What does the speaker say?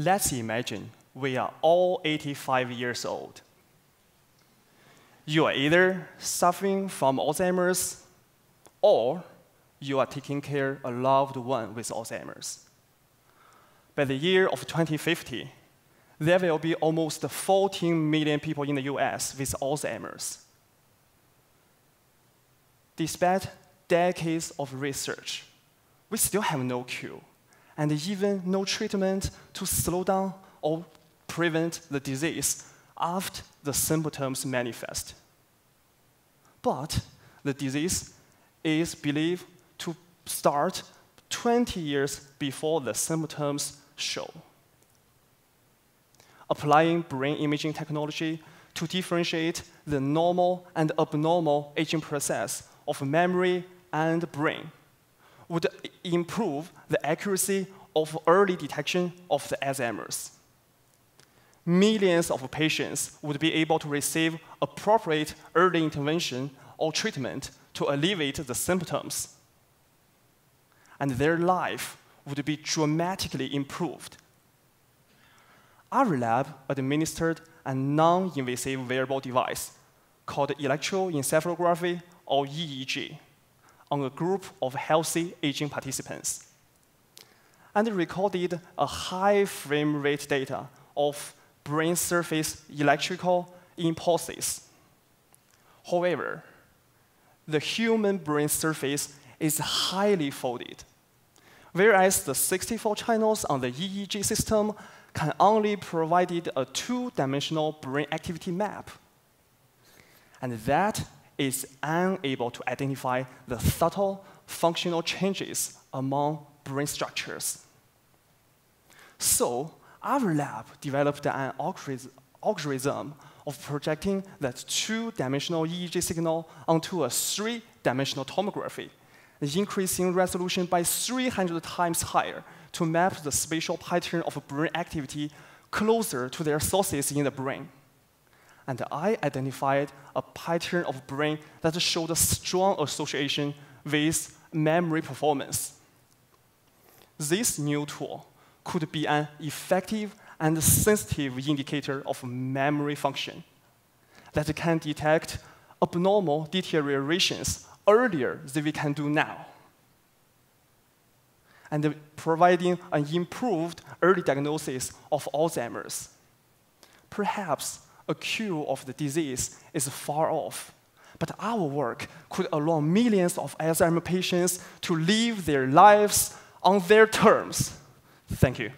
Let's imagine we are all 85 years old. You are either suffering from Alzheimer's or you are taking care of a loved one with Alzheimer's. By the year of 2050, there will be almost 14 million people in the US with Alzheimer's. Despite decades of research, we still have no cure and even no treatment to slow down or prevent the disease after the symptoms manifest. But the disease is believed to start 20 years before the symptoms show. Applying brain imaging technology to differentiate the normal and abnormal aging process of memory and brain would improve the accuracy of early detection of the Alzheimer's. Millions of patients would be able to receive appropriate early intervention or treatment to alleviate the symptoms. And their life would be dramatically improved. Our lab administered a non-invasive wearable device called electroencephalography or EEG on a group of healthy aging participants and recorded a high frame rate data of brain surface electrical impulses. However, the human brain surface is highly folded, whereas the 64 channels on the EEG system can only provide a two-dimensional brain activity map. And that is unable to identify the subtle functional changes among brain structures. So our lab developed an algorithm of projecting that two-dimensional EEG signal onto a three-dimensional tomography, increasing resolution by 300 times higher to map the spatial pattern of brain activity closer to their sources in the brain and I identified a pattern of brain that showed a strong association with memory performance. This new tool could be an effective and sensitive indicator of memory function that can detect abnormal deteriorations earlier than we can do now, and providing an improved early diagnosis of Alzheimer's. Perhaps a cure of the disease is far off. But our work could allow millions of Alzheimer's patients to live their lives on their terms. Thank you.